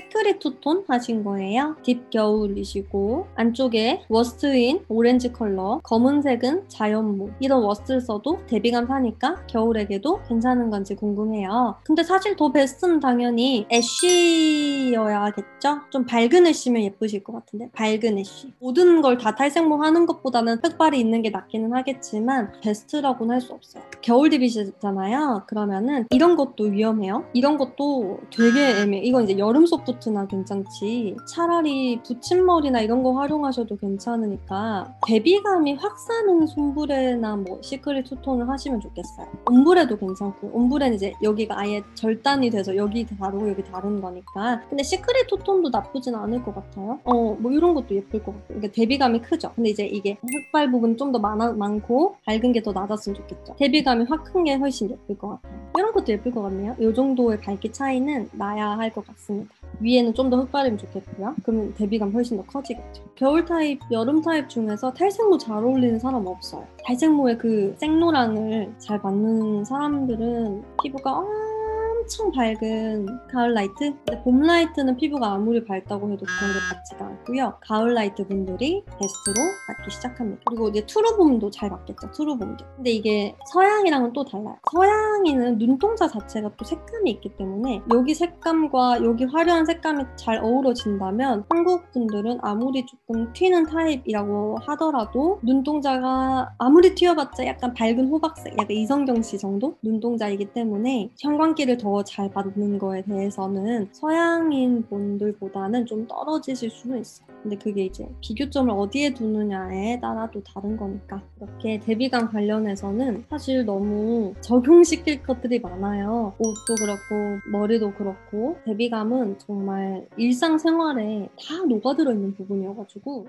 secret two-tone 하신 거예요. deep 겨울이시고 안쪽에 worst인 오렌지 컬러, 검은색은 자연모 이런 worst를 써도 대비감 사니까 겨울에게도 괜찮은 건지 궁금해요. 근데 사실 더 베스트는 당연히 ash여야겠죠? 좀 밝은 ash면 예쁘실 것 같은데 밝은 ash 모든 걸 다 탈색모 하는 것보다는 흑발이 있는 게 낫기는 하겠지만 베스트라고는 할 수 없어요. 겨울 deep이시잖아요. 그러면은 이런 것도 위험해요. 이런 것도 되게 애매해. 이건 이제 여름 soft나 괜찮지. 차라리 붙임머리나 이런 거 활용하셔도 괜찮으니까 대비감이 확 사는 sombre나 뭐 secret two-tone을 하시면 좋겠어요. ombre도 괜찮고 ombre는 이제 여기가 아예 절단이 돼서 여기 다르고 여기 다른 거니까. 근데 secret two-tone도 나쁘진 않을 것 같아요. 어, 뭐 이런 것도 예쁠 것 같아요. 그러니까 대비감이 크죠. 근데 이제 이게 흑발 부분 좀 더 많고 밝은 게 더 낮았으면 좋겠죠. 대비감이 확 큰 게 훨씬 예쁠 것 같아요. 이런 것도 예쁠 것 같네요. 이 정도의 밝기 차이는 나야 할 것 같습니다. 위에는 좀 더 흑발이면 좋겠고요. 그러면 대비감 훨씬 더 커지겠죠. 겨울 타입, 여름 타입 중에서 탈색모 잘 어울리는 사람 없어요. 탈색모의 그 생노랑을 잘 맞는 사람들은 피부가 엄청 밝은 가을 light? 근데 봄 light는 피부가 아무리 밝다고 해도 그런 게 같지가 않고요. 가을 light 분들이 베스트로 맞기 시작합니다. 그리고 이제 true봄도 잘 맞겠죠. true봄도. 근데 이게 서양이랑은 또 달라요. 서양인은 눈동자 자체가 또 색감이 있기 때문에 여기 색감과 여기 화려한 색감이 잘 어우러진다면 한국 분들은 아무리 조금 튀는 타입이라고 하더라도 눈동자가 아무리 튀어봤자 약간 밝은 호박색, 약간 이성경 씨 정도 눈동자이기 때문에 형광기를 더잘 받는 거에 대해서는 서양인 분들보다는 좀 떨어지실 수는 있어요. 근데 그게 이제 비교점을 어디에 두느냐에 따라 또 다른 거니까 이렇게 대비감 관련해서는 사실 너무 적용시킬 것들이 많아요. 옷도 그렇고 머리도 그렇고 대비감은 정말 일상생활에 다 녹아들어 있는 부분이어가지고